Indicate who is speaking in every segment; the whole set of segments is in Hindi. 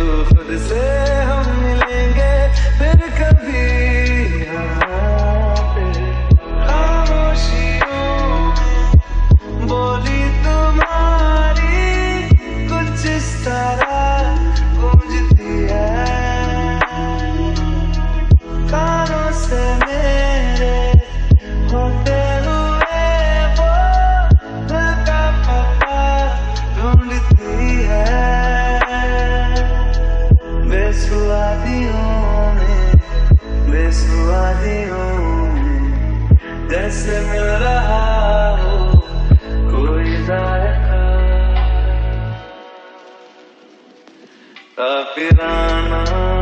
Speaker 1: मिलता रहूँ से मिल रहा हो कोई जायका। काफिराना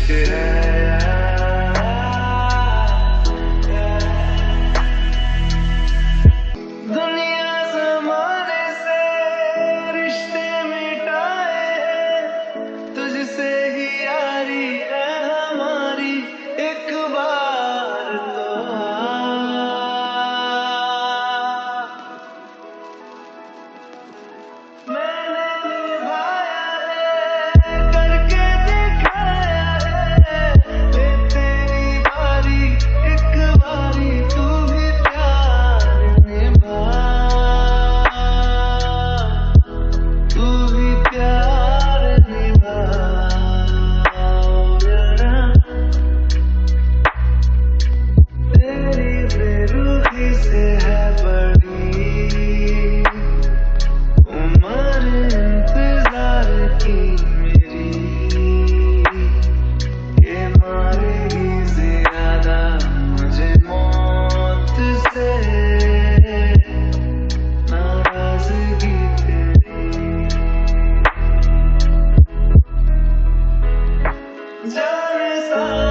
Speaker 1: this. Oh.